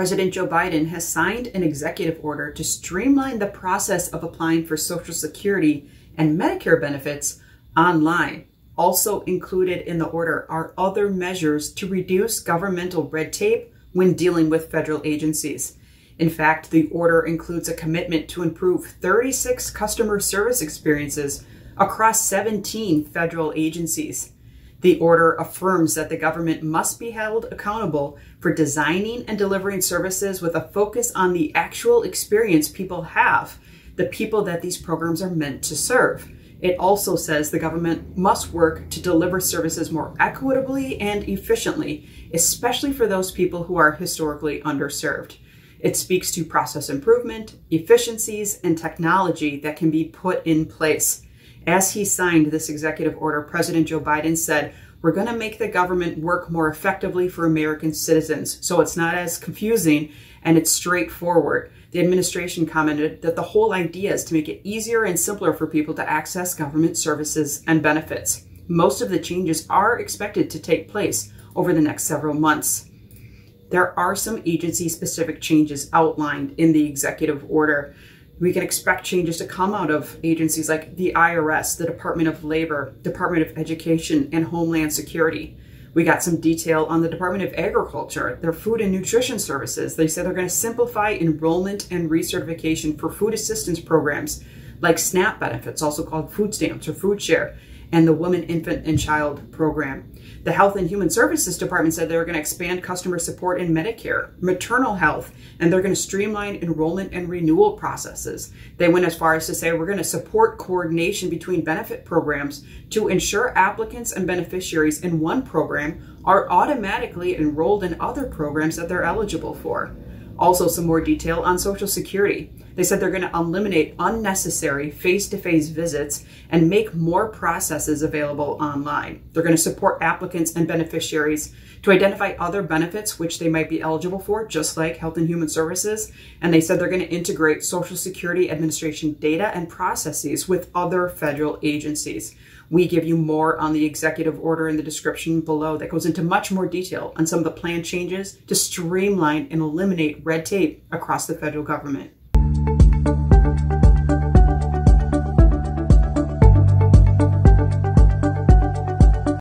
President Joe Biden has signed an executive order to streamline the process of applying for Social Security and Medicare benefits online. Also included in the order are other measures to reduce governmental red tape when dealing with federal agencies. In fact, the order includes a commitment to improve 36 customer service experiences across 17 federal agencies. The order affirms that the government must be held accountable for designing and delivering services with a focus on the actual experience people have, the people that these programs are meant to serve. It also says the government must work to deliver services more equitably and efficiently, especially for those people who are historically underserved. It speaks to process improvement, efficiencies, and technology that can be put in place. As he signed this executive order, President Joe Biden said, We're going to make the government work more effectively for American citizens so it's not as confusing and it's straightforward. The administration commented that the whole idea is to make it easier and simpler for people to access government services and benefits. Most of the changes are expected to take place over the next several months there are some agency specific changes outlined in the executive order. We can expect changes to come out of agencies like the IRS, the Department of Labor, Department of Education, and Homeland Security. We got some detail on the Department of Agriculture, their food and nutrition services. They said they're going to simplify enrollment and recertification for food assistance programs like SNAP benefits, also called food stamps or food share, and the Women, Infant, and Child program. The Health and Human Services Department said they were going to expand customer support in Medicare, maternal health, and they're going to streamline enrollment and renewal processes. They went as far as to say we're going to support coordination between benefit programs to ensure applicants and beneficiaries in one program are automatically enrolled in other programs that they're eligible for. Also, some more detail on Social Security. They said they're going to eliminate unnecessary face to face visits and make more processes available online. They're going to support applicants and beneficiaries to identify other benefits which they might be eligible for, just like Health and Human Services. And they said they're going to integrate Social Security Administration data and processes with other federal agencies. We give you more on the executive order in the description below that goes into much more detail on some of the plan changes to streamline and eliminate red tape across the federal government.